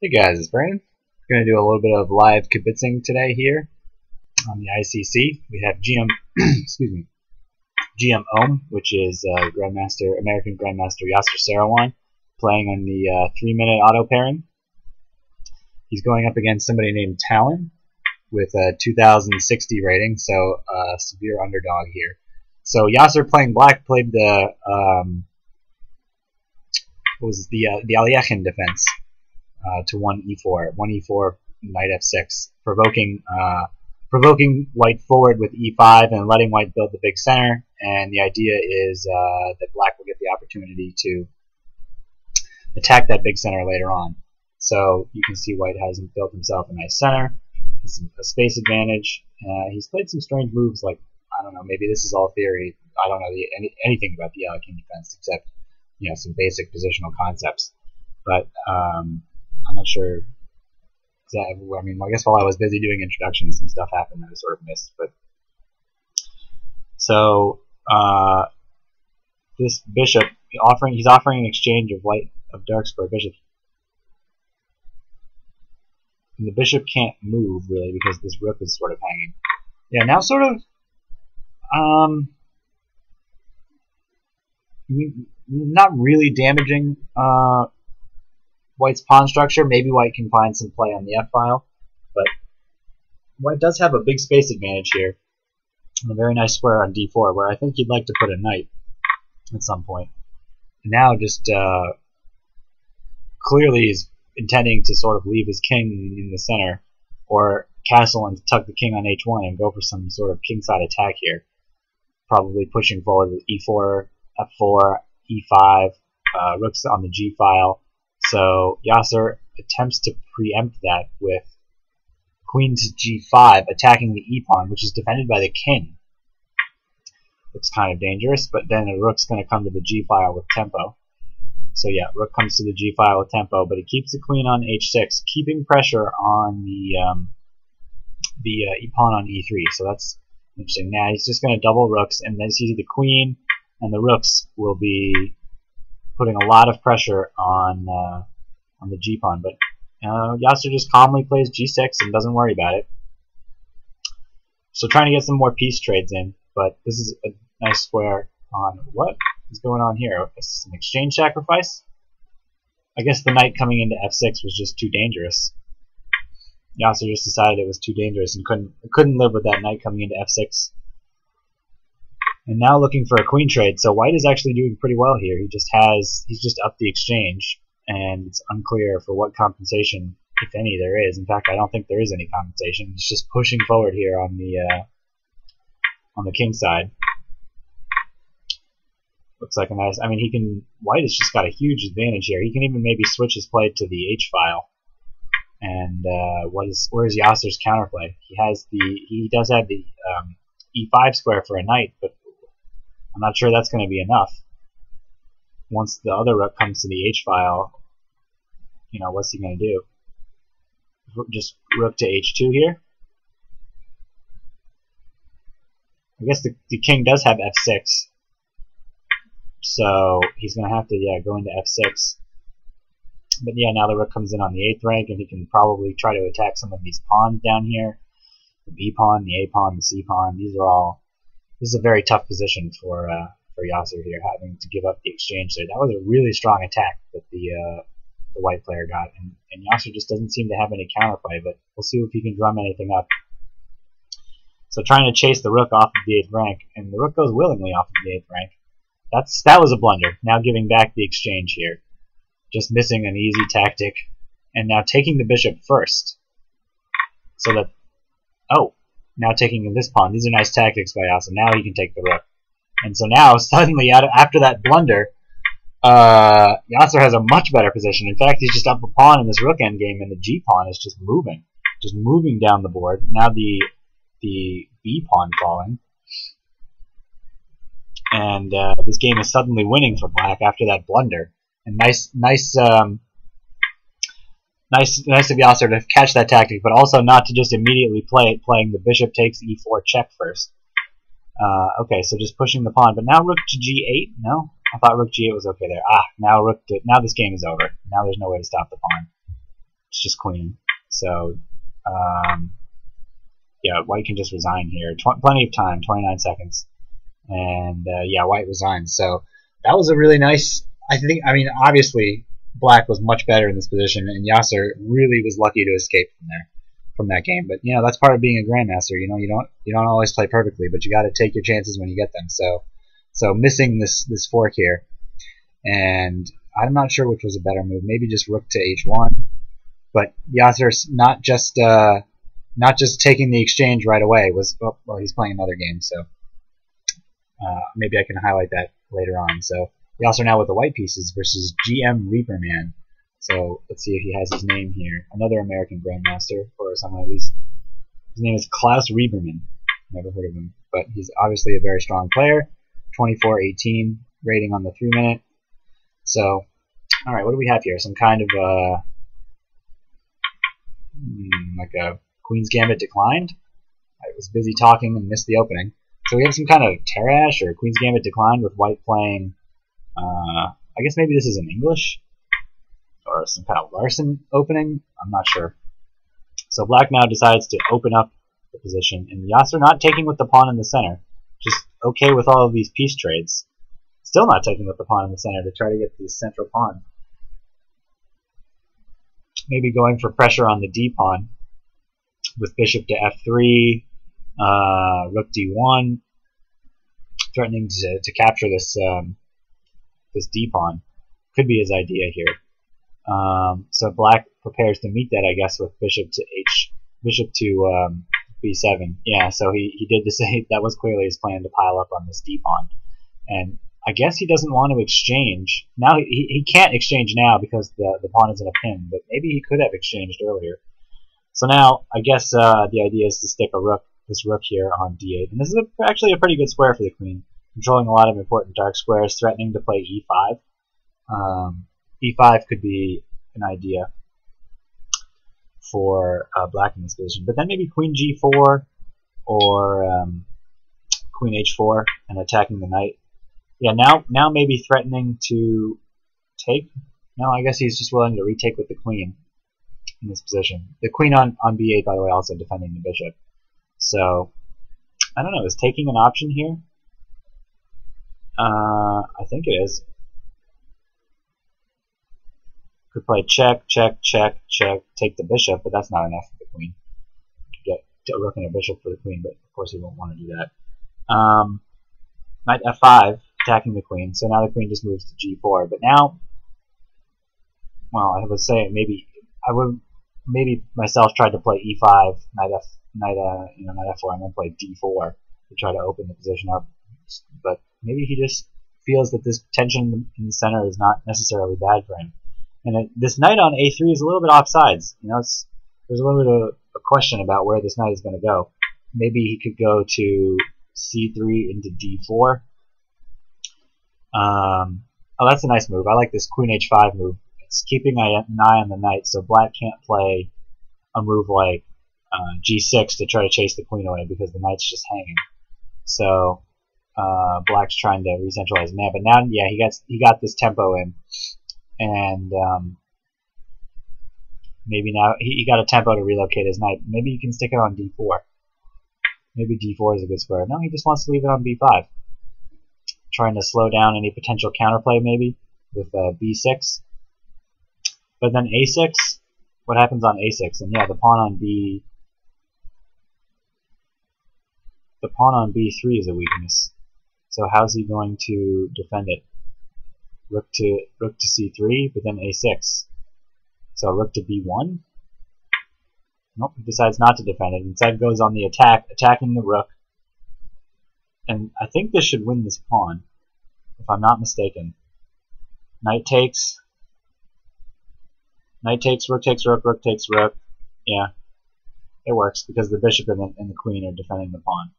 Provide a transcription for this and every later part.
Hey guys, it's Brandon. Going to do a little bit of live kibitzing today here on the ICC. We have GM, excuse me, GM Ohm, which is uh, Grandmaster, American Grandmaster Yasser Seirawan, playing on the uh, three-minute auto pairing. He's going up against somebody named Talon with a 2060 rating, so uh, severe underdog here. So Yasser playing black played the um, was the uh, the Alekhine defense uh, to one e4, one e4, knight f6, provoking uh, provoking white forward with e5 and letting white build the big center. And the idea is uh, that black will get the opportunity to attack that big center later on. So you can see white hasn't built himself a nice center, a space advantage. Uh, he's played some strange moves like I don't know, maybe this is all theory. I don't know the, any, anything about the Alekhine defense except you know some basic positional concepts. But um, not sure. I mean, I guess while I was busy doing introductions, some stuff happened that I sort of missed. But so uh, this bishop offering, he's offering an exchange of white of dark square bishop. And the bishop can't move really because this rook is sort of hanging. Yeah, now sort of um, not really damaging uh, White's pawn structure. Maybe White can find some play on the f-file, but White does have a big space advantage here. And a very nice square on d4, where I think he'd like to put a knight at some point. now just uh, clearly is intending to sort of leave his king in the center, or castle and tuck the king on h1 and go for some sort of kingside attack here. Probably pushing forward with e4, f4, e5, uh, rooks on the g file, so Yasser attempts to preempt that with queen to g5, attacking the e pawn, which is defended by the king. Looks kind of dangerous, but then the rook's going to come to the g file with tempo. So yeah, rook comes to the g file with tempo, but he keeps the queen on h6, keeping pressure on the um, the uh, e pawn on e3. So that's interesting. Now he's just going to double rooks, and then see the queen and the rooks will be putting a lot of pressure on uh, on the g pawn. But uh, Yasser just calmly plays g6 and doesn't worry about it. So trying to get some more piece trades in, but this is a nice square on what is going on here? Is this an exchange sacrifice? I guess the knight coming into f6 was just too dangerous. Yasser just decided it was too dangerous and couldn't couldn't live with that knight coming into f6. And now looking for a queen trade. So white is actually doing pretty well here. He just has he's just upped the exchange, and it's unclear for what compensation, if any, there is. In fact, I don't think there is any compensation. He's just pushing forward here on the uh, on the king side. Looks like a nice. I mean, he can. White has just got a huge advantage here. He can even maybe switch his play to the H file. And uh, what is where is Yasser's counterplay? He has the he does have the um, E5 square for a knight, but I'm not sure that's going to be enough. Once the other rook comes to the H file, you know, what's he going to do? Just rook to H2 here? I guess the, the king does have F6. So he's going to have to, yeah, go into F6. But yeah, now the rook comes in on the 8th rank, and he can probably try to attack some of these pawns down here. The B pawn, the A pawn, the C pawn, these are all this is a very tough position for uh, for Yasser here, having to give up the exchange there. That was a really strong attack that the uh, the white player got, and, and Yasser just doesn't seem to have any counterplay. But we'll see if he can drum anything up. So trying to chase the rook off of the eighth rank, and the rook goes willingly off of the eighth rank. That's that was a blunder. Now giving back the exchange here, just missing an easy tactic, and now taking the bishop first, so that oh now taking in this pawn. These are nice tactics by Yasser. Now he can take the rook. And so now, suddenly, after that blunder, uh, Yasser has a much better position. In fact, he's just up a pawn in this rook endgame, and the g pawn is just moving, just moving down the board. Now the the b pawn falling, and uh, this game is suddenly winning for black after that blunder. And nice, nice um, nice, nice of Yasser to catch that tactic, but also not to just immediately play it, playing the bishop takes e4 check first. Uh, okay, so just pushing the pawn, but now rook to g8. No, I thought rook g8 was okay there. Ah, now rook to, now this game is over. Now there's no way to stop the pawn. It's just queen. So, um, yeah, white can just resign here. Tw plenty of time, 29 seconds. And, uh, yeah, white resigns. So, that was a really nice, I think, I mean, obviously, black was much better in this position, and Yasser really was lucky to escape from there, from that game. But, you know, that's part of being a grandmaster. You know, you don't, you don't always play perfectly, but you got to take your chances when you get them. So, so missing this, this fork here, and I'm not sure which was a better move. Maybe just rook to h1. But Yasser's not just uh, not just taking the exchange right away. Was oh, well, he's playing another game, so uh, maybe I can highlight that later on. So Yasser now with the white pieces versus GM Reaperman. So let's see if he has his name here. Another American Grandmaster, or someone at least. His name is Klaus Reberman. Never heard of him, but he's obviously a very strong player. 24-18 rating on the three minute. So, all right, what do we have here? Some kind of uh, hmm, like a Queen's Gambit declined. I was busy talking and missed the opening. So we have some kind of Tarrasch or Queen's Gambit declined with White playing. Uh, I guess maybe this is in English or some kind of Larsen opening. I'm not sure. So Black now decides to open up the position, and Yasser not taking with the pawn in the center, just okay with all of these piece trades. Still not taking with the pawn in the center to try to get the central pawn. Maybe going for pressure on the d pawn with bishop to f3, uh, rook d1, threatening to, to capture this um, this d pawn. Could be his idea here. Um, so black prepares to meet that, I guess, with bishop to h, bishop to um, b7. Yeah, so he, he did to say that was clearly his plan to pile up on this d pawn. And I guess he doesn't want to exchange. Now he, he can't exchange now because the, the pawn is in a pin, but maybe he could have exchanged earlier. So now I guess uh, the idea is to stick a rook, this rook here on d8. And this is a, actually a pretty good square for the queen, controlling a lot of important dark squares, threatening to play e5. Um, e5 could be an idea for uh, black in this position. But then maybe queen g4 or um, queen h4 and attacking the knight yeah, now now maybe threatening to take. No, I guess he's just willing to retake with the queen in this position. The queen on, on b8, by the way, also defending the bishop. So, I don't know, is taking an option here? Uh, I think it is. Could play check, check, check, check, take the bishop, but that's not enough for the queen. Get a rook and a bishop for the queen, but of course he won't want to do that. Um, knight f5 attacking the queen. So now the queen just moves to g4. But now, well, I would say maybe I would maybe myself tried to play e5, knight f, knight uh, you know, knight f4, and then play d4 to try to open the position up. But maybe he just feels that this tension in the center is not necessarily bad for him. And it, this knight on a3 is a little bit offsides. You know, there's a little bit of a question about where this knight is going to go. Maybe he could go to c3 into d4 um, oh, that's a nice move. I like this queen h5 move. It's keeping an eye on the knight, so black can't play a move like uh, g6 to try to chase the queen away because the knight's just hanging. So uh, black's trying to re-centralize man, but now, yeah, he got he got this tempo in, and um, maybe now he, he got a tempo to relocate his knight. Maybe he can stick it on d4. Maybe d4 is a good square. No, he just wants to leave it on b5 trying to slow down any potential counterplay maybe with uh, b6. But then a6, what happens on a6? And yeah, the pawn on b, the pawn on b3 is a weakness. So how's he going to defend it? Rook to rook to c3, but then a6. So rook to b1. Nope, he decides not to defend it. Instead goes on the attack, attacking the rook and I think this should win this pawn, if I'm not mistaken. Knight takes. Knight takes, rook takes, rook, rook takes, rook. Yeah, it works because the bishop and the, and the queen are defending the pawn.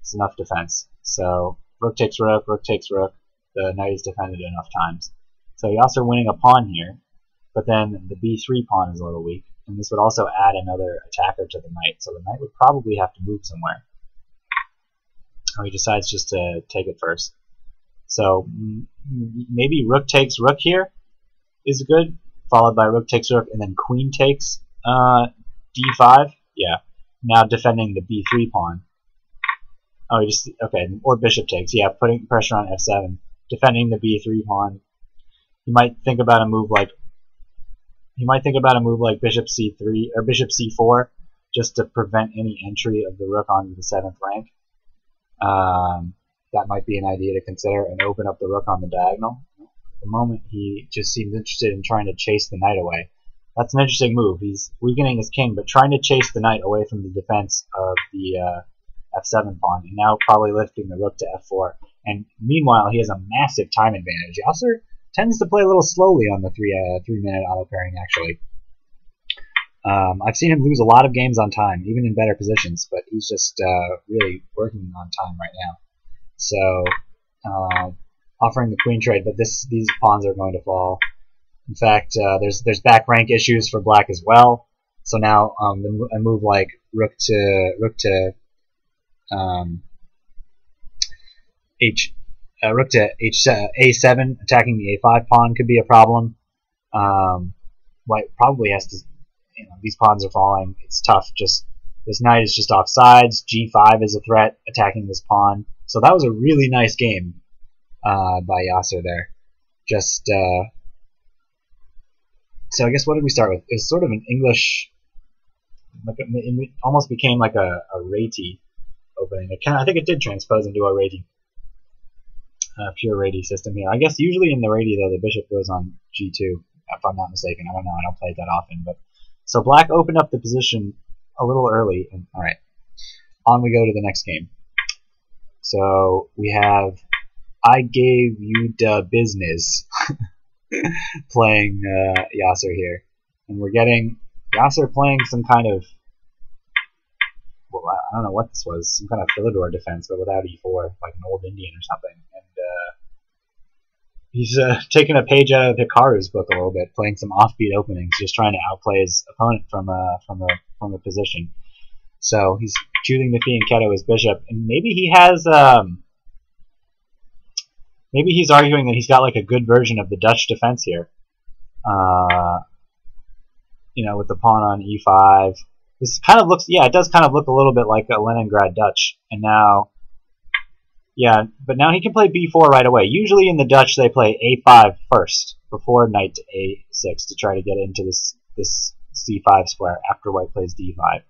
It's enough defense. So rook takes rook, rook takes rook. The knight is defended enough times. So you're also winning a pawn here, but then the b3 pawn is a little weak, and this would also add another attacker to the knight. So the knight would probably have to move somewhere or he decides just to take it first. So maybe rook takes rook here is good followed by rook takes rook, and then queen takes uh, d5. Yeah, now defending the b3 pawn. Oh, just okay, or bishop takes. Yeah, putting pressure on f7, defending the b3 pawn. You might think about a move like you might think about a move like bishop c3 or bishop c4, just to prevent any entry of the rook onto the seventh rank. Um, that might be an idea to consider and open up the rook on the diagonal. At the moment, he just seems interested in trying to chase the knight away. That's an interesting move. He's weakening his king, but trying to chase the knight away from the defense of the uh, f7 pawn, and now probably lifting the rook to f4. And meanwhile, he has a massive time advantage. Yasser tends to play a little slowly on the three uh, three minute auto pairing. Actually, um, I've seen him lose a lot of games on time, even in better positions. But he's just uh, really working on time right now. So uh, offering the queen trade, but this these pawns are going to fall. In fact, uh, there's there's back rank issues for black as well. So now um, a move like rook to rook to um, h uh, rook to h a7 attacking the a5 pawn could be a problem. Um, white probably has to. You know, these pawns are falling. It's tough. Just this knight is just off sides. g5 is a threat attacking this pawn. So that was a really nice game uh, by Yasser there. Just uh, so I guess what did we start with? It's sort of an English, like it almost became like a, a Réti opening. It I think it did transpose into a uh, pure Réti system here. I guess usually in the Réti though the bishop goes on g2 if I'm not mistaken. I don't know. I don't play it that often, but so black opened up the position a little early. And all right, on we go to the next game. So we have I gave you the business playing uh, Yasser here. And we're getting Yasser playing some kind of well, I don't know what this was, some kind of Philidor defense, but without e4, like an old Indian or something. And uh, he's uh, taking a page out of Hikaru's book a little bit, playing some offbeat openings, just trying to outplay his opponent from a from a from a position. So he's choosing the Fianchetto as bishop, and maybe he has um, maybe he's arguing that he's got like a good version of the Dutch defense here. Uh, you know, with the pawn on e5. This kind of looks, yeah, it does kind of look a little bit like a Leningrad Dutch. And now, yeah, but now he can play b4 right away. Usually in the Dutch they play a5 first before knight to a6 to try to get into this this c5 square after white plays d5.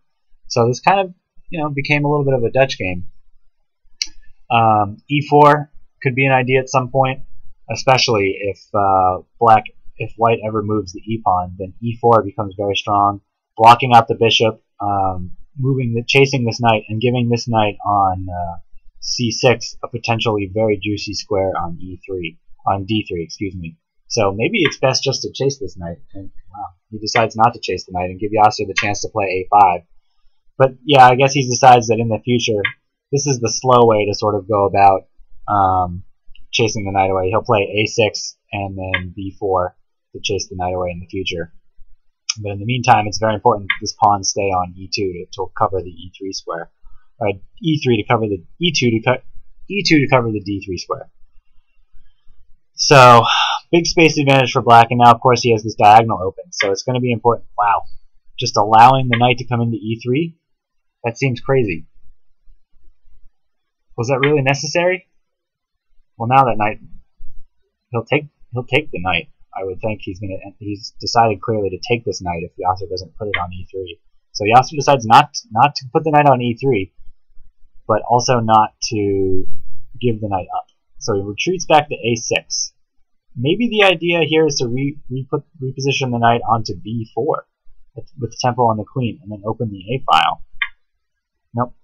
So this kind of, you know, became a little bit of a Dutch game. Um, e4 could be an idea at some point, especially if uh, black, if white ever moves the e pawn, then e4 becomes very strong, blocking out the bishop, um, moving the, chasing this knight, and giving this knight on uh, c6 a potentially very juicy square on e3, on d3, excuse me. So maybe it's best just to chase this knight. And he decides not to chase the knight and give Yasser the chance to play a5. But yeah, I guess he decides that in the future, this is the slow way to sort of go about um, chasing the knight away. He'll play a6 and then b4 to chase the knight away in the future. But in the meantime, it's very important that this pawn stay on e2 to, to cover the e3 square. Uh, right, e3 to cover the e2 to cut e2 to cover the d3 square. So big space advantage for black, and now of course he has this diagonal open, so it's going to be important. Wow, just allowing the knight to come into e3 that seems crazy. Was that really necessary? Well, now that knight, he'll take he'll take the knight. I would think he's gonna he's decided clearly to take this knight if Yasser doesn't put it on e3. So Yasser decides not not to put the knight on e3, but also not to give the knight up. So he retreats back to a6. Maybe the idea here is to re, re put, reposition the knight onto b4 with the tempo on the queen, and then open the a file. Nope.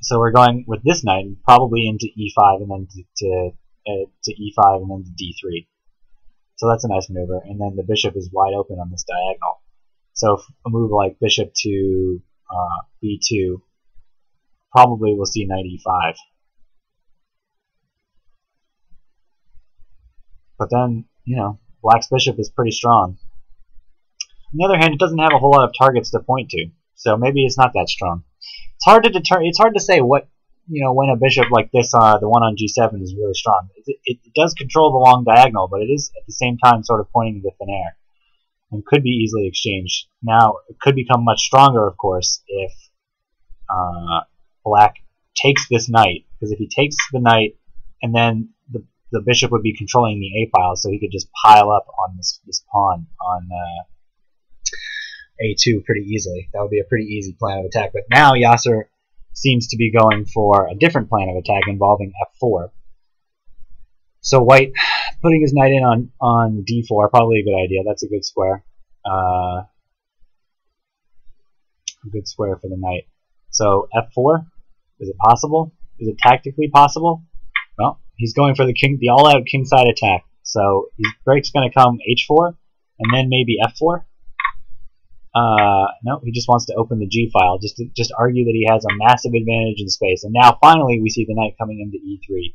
So we're going with this knight probably into e5 and then to to, uh, to e5 and then to d3. So that's a nice maneuver. And then the bishop is wide open on this diagonal. So a move like bishop to uh, b2 probably we'll see knight e5. But then, you know, black's bishop is pretty strong. On the other hand, it doesn't have a whole lot of targets to point to, so maybe it's not that strong it's hard to deter. It's hard to say what you know when a bishop like this, uh, the one on g7, is really strong. It, it, does control the long diagonal, but it is at the same time sort of pointing to thin air. and could be easily exchanged. Now, it could become much stronger, of course, if uh, black takes this knight, because if he takes the knight, and then the, the bishop would be controlling the a file, so he could just pile up on this, this pawn on uh, a2 pretty easily. That would be a pretty easy plan of attack. But now Yasser seems to be going for a different plan of attack involving f4. So white putting his knight in on, on d4, probably a good idea. That's a good square. Uh, a good square for the knight. So f4, is it possible? Is it tactically possible? Well, he's going for the king, the all-out kingside attack. So his break's going to come h4, and then maybe f4. Uh, no, he just wants to open the G file, just to, just argue that he has a massive advantage in space. And now finally we see the knight coming into E3.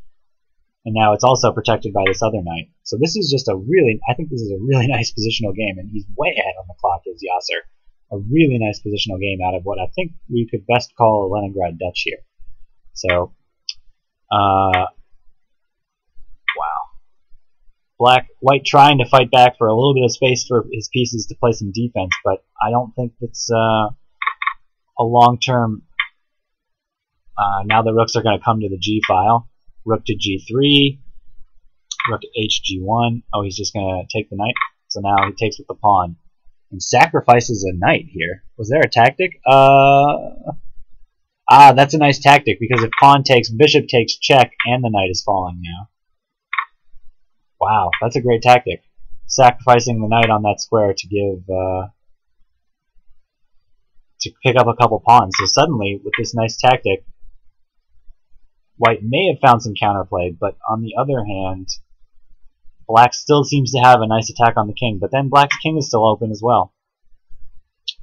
And now it's also protected by this other knight. So this is just a really, I think this is a really nice positional game, and he's way ahead on the clock as Yasser. A really nice positional game out of what I think we could best call a Leningrad Dutch here. So, uh, black white trying to fight back for a little bit of space for his pieces to play some defense, but I don't think it's uh, a long term. Uh, now the rooks are going to come to the G file. Rook to G3, rook to HG1. Oh, he's just going to take the knight. So now he takes with the pawn and sacrifices a knight here. Was there a tactic? Uh, ah, that's a nice tactic because if pawn takes, bishop takes check, and the knight is falling now. Wow, that's a great tactic. Sacrificing the knight on that square to give uh, to pick up a couple pawns. So suddenly, with this nice tactic, White may have found some counterplay, but on the other hand, Black still seems to have a nice attack on the king, but then Black's king is still open as well.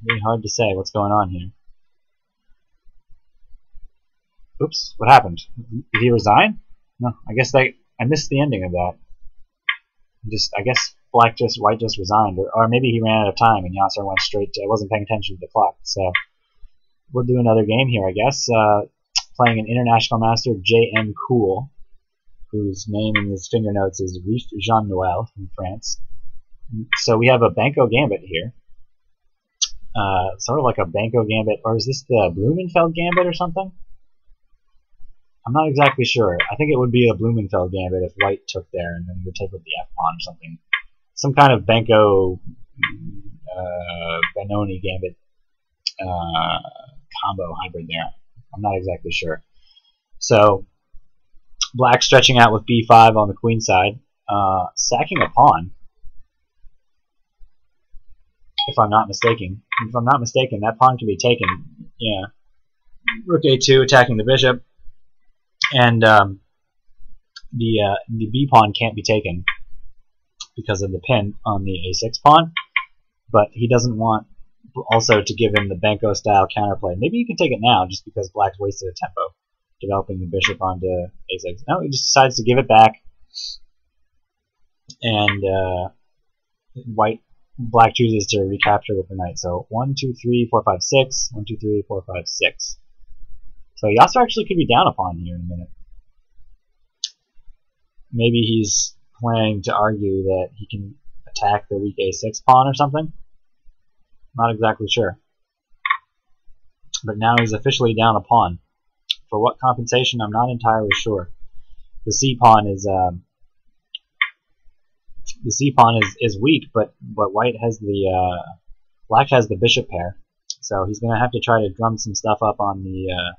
Really hard to say what's going on here. Oops, what happened? Did he resign? No, I guess they, I missed the ending of that just I guess Black just White just resigned, or, or maybe he ran out of time and Yasser went straight. to I wasn't paying attention to the clock, so we'll do another game here, I guess. Uh, playing an international master, J.M. Cool, whose name in his finger notes is Rif Jean Noël from France. So we have a Benko Gambit here. Uh, sort of like a Benko Gambit, or is this the Blumenfeld Gambit or something? I'm not exactly sure. I think it would be a Blumenfeld gambit if white took there and then would take with the f pawn or something. Some kind of Benko uh, Benoni gambit uh, combo hybrid there. I'm not exactly sure. So black stretching out with b5 on the queen side, uh, sacking a pawn. If I'm not mistaken, if I'm not mistaken, that pawn can be taken. Yeah, rook a2 attacking the bishop and um, the uh, the b pawn can't be taken because of the pin on the a6 pawn, but he doesn't want also to give him the Benko style counterplay. Maybe you can take it now just because black's wasted a tempo developing the bishop onto a6. No, he just decides to give it back, and uh, white black chooses to recapture with the knight. So one, two, three, four, five, six. One, two, three, four, five, six. So Yasser actually could be down upon here in a minute. Maybe he's planning to argue that he can attack the weak a6 pawn or something. Not exactly sure. But now he's officially down a pawn. For what compensation, I'm not entirely sure. The c pawn is um, the c pawn is, is weak, but but white has the uh, black has the bishop pair, so he's gonna have to try to drum some stuff up on the uh,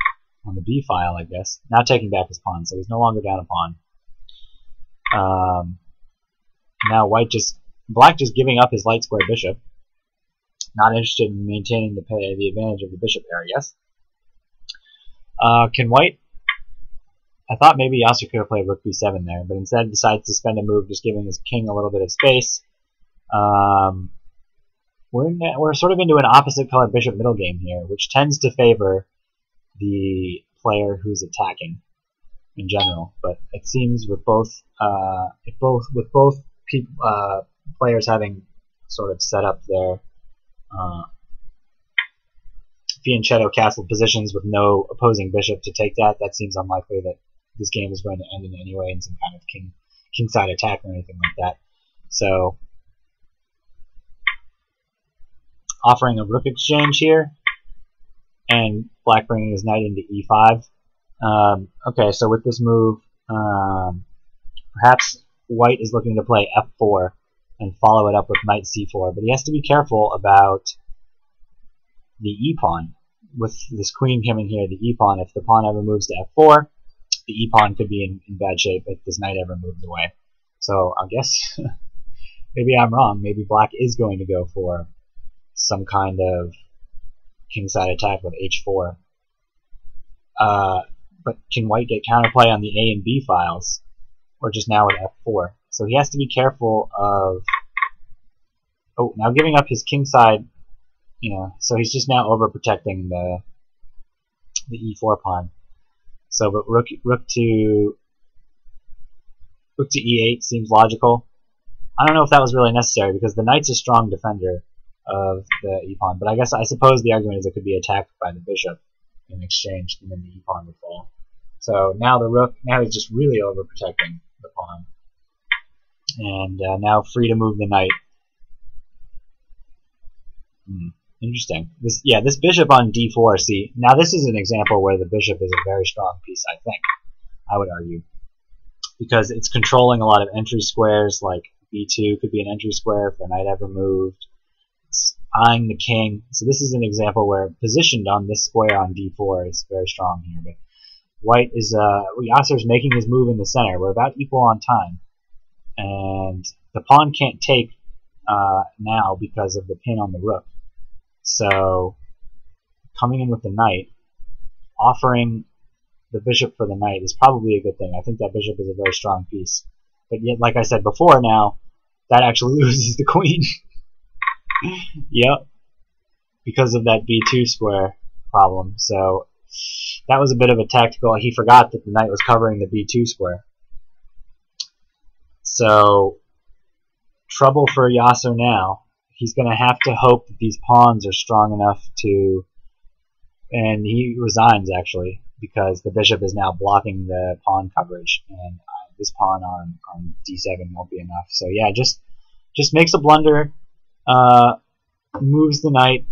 on the b file, I guess. Now taking back his pawn, so he's no longer down a pawn. Um, now white just black just giving up his light square bishop. Not interested in maintaining the pay, the advantage of the bishop I guess. Uh, can white? I thought maybe Yasser could have played rook b7 there, but instead decides to spend a move just giving his king a little bit of space. Um, we're, in, we're sort of into an opposite color bishop middle game here, which tends to favor the player who's attacking in general. But it seems with both uh, both with both uh, players having sort of set up their uh, fianchetto castle positions with no opposing bishop to take that, that seems unlikely that this game is going to end in any way in some kind of king kingside attack or anything like that. So offering a rook exchange here, and black bringing his knight into e5. Um, okay, so with this move, um, perhaps white is looking to play f4 and follow it up with knight c4, but he has to be careful about the e-pawn. With this queen coming here, the e-pawn, if the pawn ever moves to f4, the e-pawn could be in, in bad shape if this knight ever moves away. So I guess maybe I'm wrong. Maybe black is going to go for some kind of kingside attack with h4. Uh, but can white get counterplay on the A and B files? Or just now with f4? So he has to be careful of... Oh, now giving up his kingside, you know, so he's just now overprotecting the the e4 pawn. So, but rook, rook to rook to e8 seems logical. I don't know if that was really necessary because the knight's a strong defender of the e pawn, but I guess I suppose the argument is it could be attacked by the bishop in exchange, and then the e pawn would fall. So now the rook, now he's just really overprotecting the pawn, and uh, now free to move the knight. Hmm. Interesting. This, yeah, this bishop on d4. See, now this is an example where the bishop is a very strong piece. I think I would argue because it's controlling a lot of entry squares. Like b2 could be an entry square if the knight ever moved. Eyeing the king. So this is an example where positioned on this square on d4 is very strong here. But white is uh, Yasser's making his move in the center. We're about equal on time, and the pawn can't take uh, now because of the pin on the rook. So coming in with the knight, offering the bishop for the knight is probably a good thing. I think that bishop is a very strong piece. But yet, like I said before, now that actually loses the queen. Yep, because of that b2 square problem. So that was a bit of a tactical. He forgot that the knight was covering the b2 square. So trouble for Yasser now he's going to have to hope that these pawns are strong enough to. And he resigns actually because the bishop is now blocking the pawn coverage, and uh, this pawn on, on d7 won't be enough. So yeah, just just makes a blunder, uh, moves the knight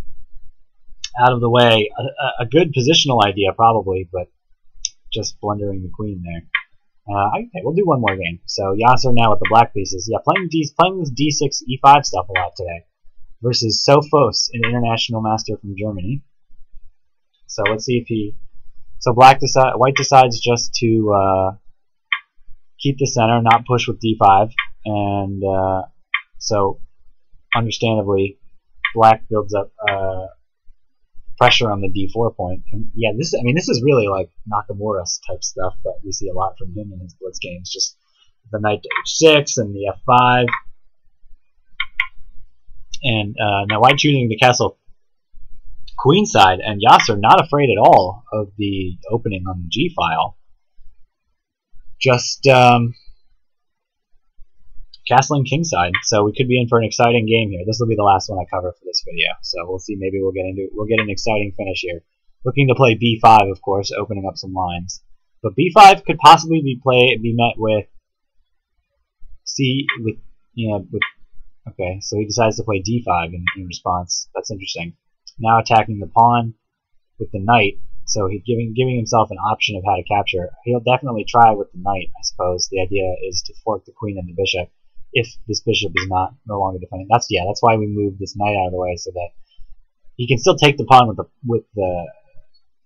out of the way. A, a, good positional idea probably, but just blundering the queen there. Uh, okay, we'll do one more game. So Yasser now with the black pieces. Yeah, playing D, playing this d6 e5 stuff a lot today versus Sophos, an international master from Germany. So let's see if he. So black decide, white decides just to uh, keep the center, not push with d5, and uh, so understandably, black builds up uh, pressure on the d4 point. And yeah, this I mean this is really like Nakamura's type stuff that we see a lot from him in his blitz games. Just the knight to h6 and the f5 and uh, now white choosing the castle queenside, and Yasser not afraid at all of the opening on the G file. Just um, castling kingside, so we could be in for an exciting game here. This will be the last one I cover for this video, so we'll see. Maybe we'll get into we'll get an exciting finish here. Looking to play b5, of course, opening up some lines. But b5 could possibly be play be met with c with you know with Okay, so he decides to play d5 in, in response. That's interesting. Now attacking the pawn with the knight, so he's giving giving himself an option of how to capture. He'll definitely try with the knight, I suppose. The idea is to fork the queen and the bishop if this bishop is not no longer defending. That's yeah, that's why we moved this knight out of the way so that he can still take the pawn with the with the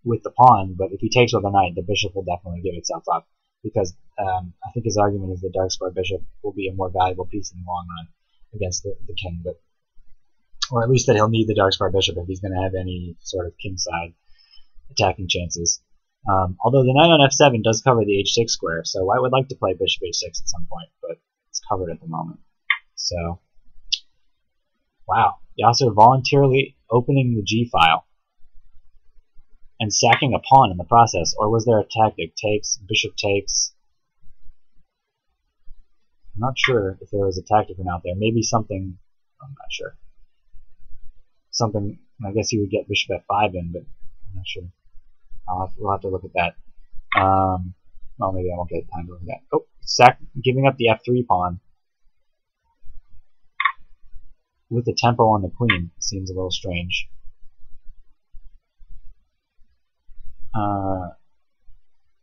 with the pawn, but if he takes with the knight, the bishop will definitely give itself up because um, I think his argument is the dark square bishop will be a more valuable piece in the long run against the, the king, but or at least that he'll need the dark square bishop if he's going to have any sort of king side attacking chances. Um, although the knight on f7 does cover the h6 square, so I would like to play bishop h6 at some point, but covered at the moment. So, wow, Yasser voluntarily opening the g file and sacking a pawn in the process, or was there a tactic? Takes, bishop takes, I'm not sure if there was a tactic out there. Maybe something. I'm not sure. Something. I guess he would get bishop f5 in, but I'm not sure. Have, we'll have to look at that. Um, well, maybe I won't get time at that. Oh, sac giving up the f3 pawn. with the tempo on the queen seems a little strange. Uh,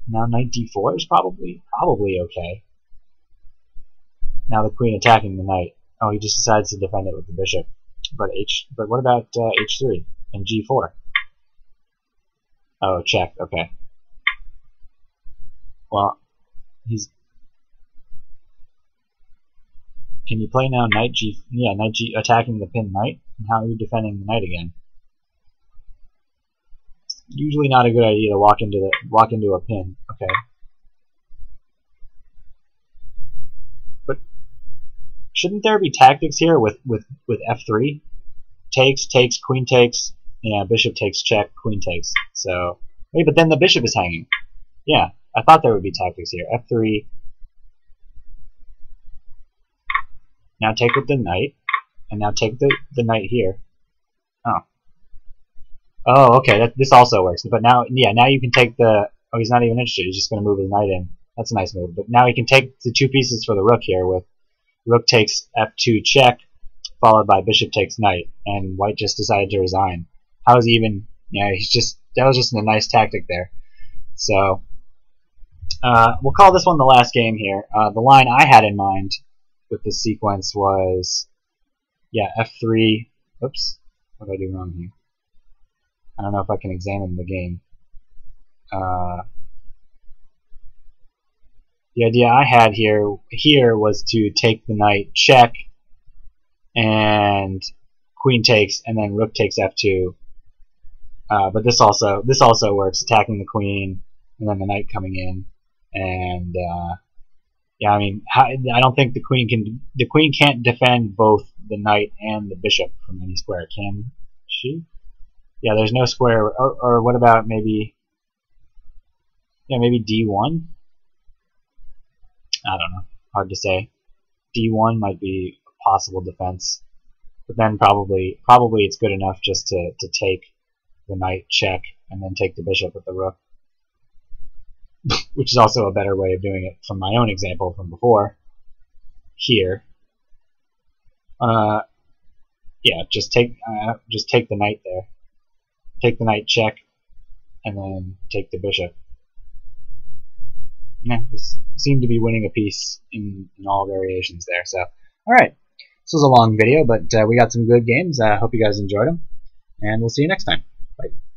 now knight d4 is probably probably okay. Now the queen attacking the knight. Oh, he just decides to defend it with the bishop. But h. But what about uh, h3 and g4? Oh, check. Okay. Well, he's. Can you play now knight g? Yeah, knight g attacking the pin knight. And how are you defending the knight again? Usually not a good idea to walk into the walk into a pin. Okay. But shouldn't there be tactics here with with with f3? Takes, takes, queen takes. Yeah, bishop takes check, queen takes. So wait, but then the bishop is hanging. Yeah, I thought there would be tactics here. f3. Now take with the knight, and now take the the knight here. Oh. Oh, okay. That, this also works. But now, yeah, now you can take the. Oh, he's not even interested. He's just going to move his knight in. That's a nice move. But now he can take the two pieces for the rook here with rook takes f2 check, followed by bishop takes knight, and white just decided to resign. How is he even? Yeah, he's just that was just a nice tactic there. So uh, we'll call this one the last game here. Uh, the line I had in mind with this sequence was, yeah, f3. Oops, what did I do wrong here? I don't know if I can examine the game. Uh, the idea I had here here was to take the knight check and queen takes and then rook takes f2 uh, but this also this also works attacking the queen and then the knight coming in and uh, yeah I mean I don't think the queen can the queen can't defend both the knight and the bishop from any square can she yeah, there's no square. Or, or what about maybe, yeah, maybe D1? I don't know. Hard to say. D1 might be a possible defense. But then probably probably it's good enough just to, to take the knight check and then take the bishop with the rook. Which is also a better way of doing it from my own example from before. Here. Uh, yeah, just take uh, just take the knight there take the knight check, and then take the bishop. Yeah, seem to be winning a piece in, in all variations there. So, all right, this was a long video, but uh, we got some good games. I hope you guys enjoyed them, and we'll see you next time. Bye.